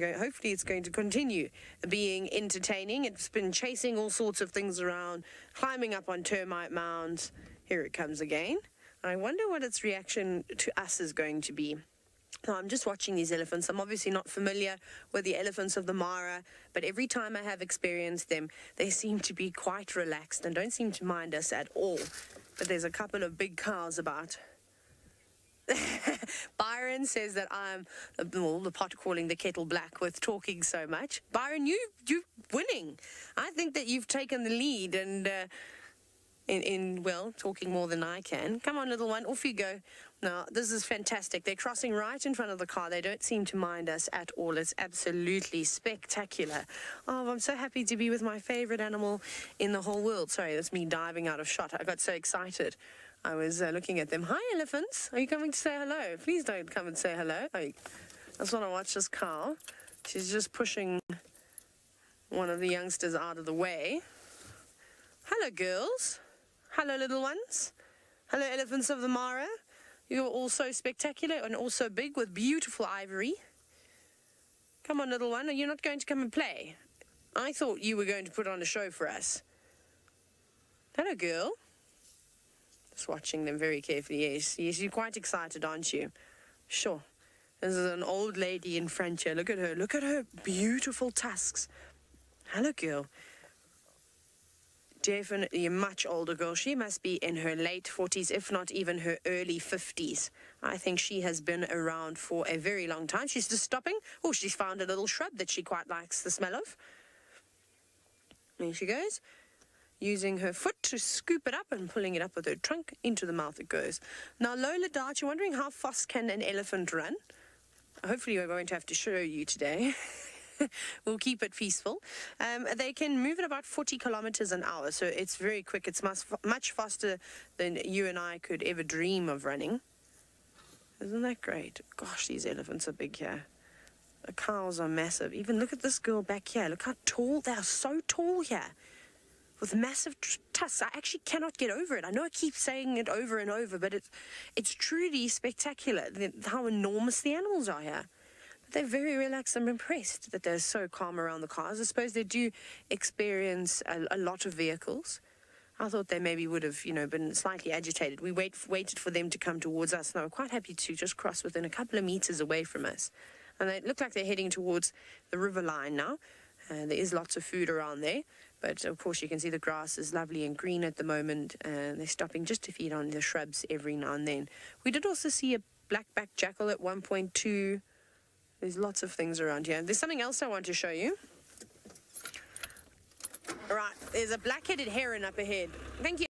hopefully it's going to continue being entertaining. It's been chasing all sorts of things around, climbing up on termite mounds. Here it comes again. I wonder what its reaction to us is going to be. Now, I'm just watching these elephants. I'm obviously not familiar with the elephants of the Mara, but every time I have experienced them, they seem to be quite relaxed and don't seem to mind us at all. But there's a couple of big cows about. Byron says that I'm well, the pot calling the kettle black with talking so much. Byron, you you winning. I think that you've taken the lead and uh, in in well talking more than I can. Come on, little one, off you go. Now this is fantastic. They're crossing right in front of the car. They don't seem to mind us at all. It's absolutely spectacular. Oh, I'm so happy to be with my favorite animal in the whole world. Sorry, that's me diving out of shot. I got so excited. I was uh, looking at them. Hi, elephants. Are you coming to say hello? Please don't come and say hello. I just want to watch this cow. She's just pushing one of the youngsters out of the way. Hello, girls. Hello, little ones. Hello, elephants of the Mara. You're all so spectacular and also big with beautiful ivory. Come on, little one. Are you not going to come and play? I thought you were going to put on a show for us. Hello, girl. Watching them very carefully. Yes, yes, you're quite excited, aren't you? Sure. This is an old lady in French here. Look at her. Look at her beautiful tusks. Hello, girl. Definitely a much older girl. She must be in her late 40s, if not even her early 50s. I think she has been around for a very long time. She's just stopping. Oh, she's found a little shrub that she quite likes the smell of. There she goes using her foot to scoop it up and pulling it up with her trunk into the mouth it goes. Now, Lola Dart, you're wondering how fast can an elephant run? Hopefully, we're going to have to show you today. we'll keep it peaceful. Um, they can move at about 40 kilometers an hour, so it's very quick. It's much, much faster than you and I could ever dream of running. Isn't that great? Gosh, these elephants are big here. The cows are massive. Even look at this girl back here. Look how tall. They are so tall here with massive tusks. I actually cannot get over it. I know I keep saying it over and over, but it's it's truly spectacular how enormous the animals are here. But they're very relaxed. I'm impressed that they're so calm around the cars. I suppose they do experience a, a lot of vehicles. I thought they maybe would have, you know, been slightly agitated. We wait, waited for them to come towards us, and they were quite happy to just cross within a couple of meters away from us. And they look like they're heading towards the river line now. Uh, there is lots of food around there. But of course, you can see the grass is lovely and green at the moment, and they're stopping just to feed on the shrubs every now and then. We did also see a black-backed jackal at 1.2. There's lots of things around here. There's something else I want to show you. All right, there's a black-headed heron up ahead. Thank you.